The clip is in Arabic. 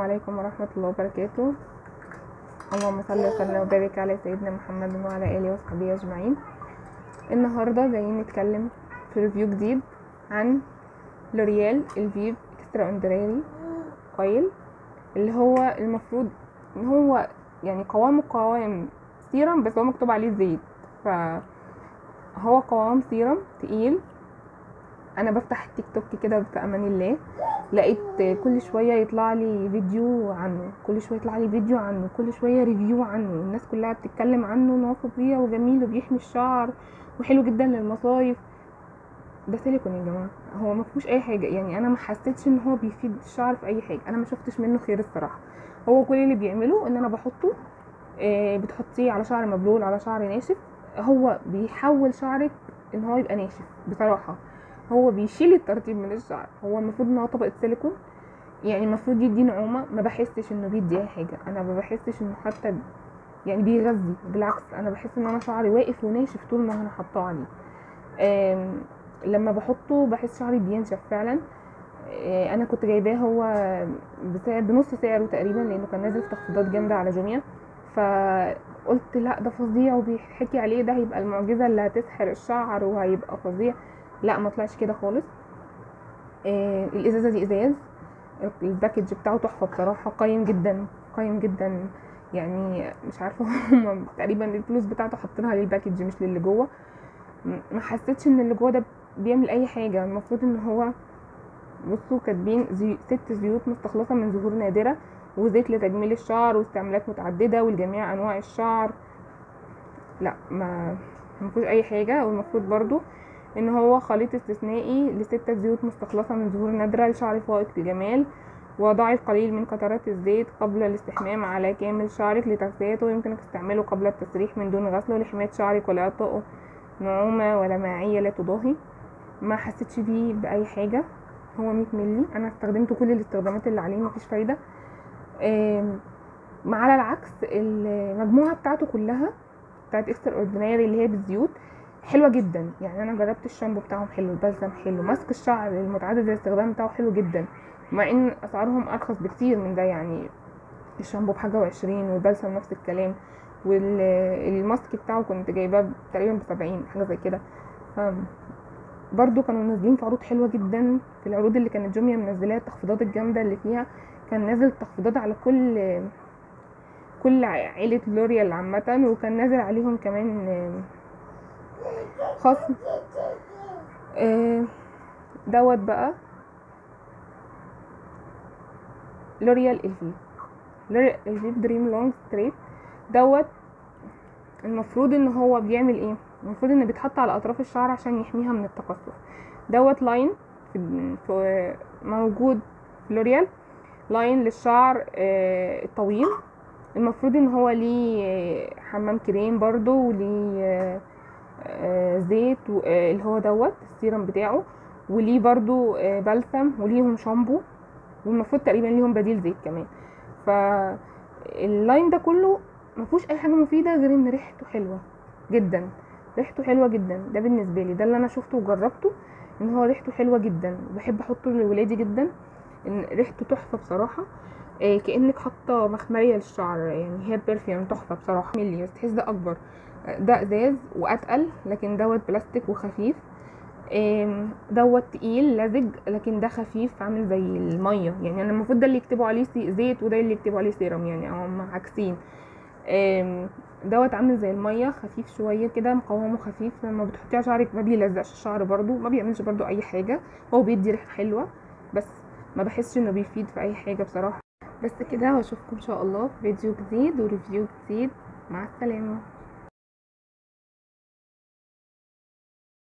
عليكم ورحمة الله وبركاته. اللهم صل وسلم وبارك على سيدنا محمد وعلى آله وصحبه أجمعين. النهاردة جايين نتكلم في review جديد عن لوريال Elvive extraordinary oil اللي هو المفروض إن هو يعني قوامه قوام سيرم بس هو مكتوب عليه زيت. فهو قوام سيرم تقيل. أنا بفتح التيك توك كده في أمان الله. لقيت كل شوية يطلع لي فيديو عنه كل شوية يطلع لي فيديو عنه كل شوية review عنه. الناس كلها بتتكلم عنه إن هو فظيع وجميل وبيحمي الشعر وحلو جدا للمصايف. ده سيليكون يا جماعة. هو ما فيهوش أي حاجة. يعني أنا ما حسيتش إن هو بيفيد الشعر في أي حاجة. أنا ما شفتش منه خير الصراحة. هو كل اللي بيعمله إن أنا بحطه آه، بتحطيه على شعر مبلول على شعر ناشف. هو بيحول شعرك إن هو يبقى ناشف بصراحة. هو بيشيل الترطيب من الشعر. هو المفروض إن هو طبقة سيليكون. يعني المفروض يدي نعومة. ما بحسش إنه أي حاجة. أنا ما بحسش إنه حتى يعني بيغذي. بالعكس أنا بحس إن أنا شعري واقف وناشف طول ما أنا حاطاه عليه. لما بحطه بحس شعري بينشف فعلا. آه، أنا كنت جايباه هو بسعر بنص سعره تقريبا لأنه كان نازل في تخفيضات جامدة على جوميا. فقلت لأ ده فظيع وبيحكي عليه. ده هيبقى المعجزة اللي هتسحر الشعر وهيبقى فظيع. لا ما طلعش كده خالص. آه، الإزازة دي إزاز. ال package بتاعه تحفة بصراحة قيم جدا قيم جدا. يعني مش عارفة هم تقريبا الفلوس بتاعته حاطينها لل package مش للي جوه. ما حسيتش إن اللي جوه ده بيعمل أي حاجة. المفروض إن هو بصوا كاتبين زي ست زيوت مستخلصة من زهور نادرة وزيت لتجميل الشعر واستعمالات متعددة ولجميع أنواع الشعر. لا ما مفيهوش أي حاجة. والمفروض برضو إن هو خليط استثنائي لستة زيوت مستخلصة من زهور نادرة لشعر فائق الجمال وضعي القليل من قطرات الزيت قبل الاستحمام على كامل شعرك لتغذيته. يمكنك استعماله قبل التسريح من دون غسله لحماية شعرك ولاعطائه نعومة ولماعية لا تضاهي. ما حسيتش بيه بأي حاجة هو 100 ملي أنا استخدمته كل الاستخدامات اللي عليه مفيش فايدة. على العكس المجموعة بتاعته كلها بتاعت Extra Ordinary اللي هي بالزيوت حلوة جدا. يعني أنا جربت الشامبو بتاعهم حلو البلسم حلو mask الشعر المتعدد الاستخدام بتاعه حلو جدا. مع إن أسعارهم أرخص بكتير من ده يعني الشامبو بحاجة وعشرين والبلسم نفس الكلام وال mask بتاعه كنت جايباه تقريبا بسبعين حاجة زي كده. ف برضو كانوا نازلين في عروض حلوة جدا. في العروض اللي كانت Jumia منزلاها التخفيضات الجامدة اللي فيها كان نازل تخفيضات على كل كل عيلة L'Oréal عامة وكان نازل عليهم كمان خصم آه، دوت بقى. L'Oréal Elvive L'Oréal Elvive Dream Long Straight دوت المفروض إن هو بيعمل إيه؟ المفروض إن بيتحط على أطراف الشعر عشان يحميها من التقصف. دوت line في موجود في L'Oréal line للشعر آه، الطويل. المفروض إن هو ليه آه، حمام كريم برضو وليه زيت و- آه، اللي هو دوت السيرم بتاعه. وليه برضو آه، بلسم وليهم شامبو والمفروض تقريبا ليهم بديل زيت كمان. فال line ده كله مفهوش أي حاجة مفيدة غير إن ريحته حلوة جدا. ريحته حلوة جدا. ده بالنسبة لي. ده اللي أنا شفته وجربته إن هو ريحته حلوة جدا. بحب أحطه لولادي جدا. إن ريحته تحفة بصراحة. آه، كأنك حاطة مخمرية للشعر. يعني هي perfume تحفة بصراحة. ملي بس تحس ده أكبر. آه، ده ازاز واتقل لكن دوت بلاستيك وخفيف. دوت تقيل لزج لكن ده خفيف عامل زي المية. يعني أنا المفروض ده اللي يكتبوا عليه زيت وده اللي يكتبوا عليه سيرم يعني هم عكسين. دوت عامل زي المية خفيف شوية كده قوامه خفيف. لما بتحطيه على شعرك ما بيلزقش الشعر برضو ما بيعملش برضو أي حاجة. هو بيدي ريحة حلوة بس ما بحسش إنه بيفيد في أي حاجة بصراحة. بس كده وأشوفكم إن شاء الله في فيديو جديد و review جديد. مع السلامة.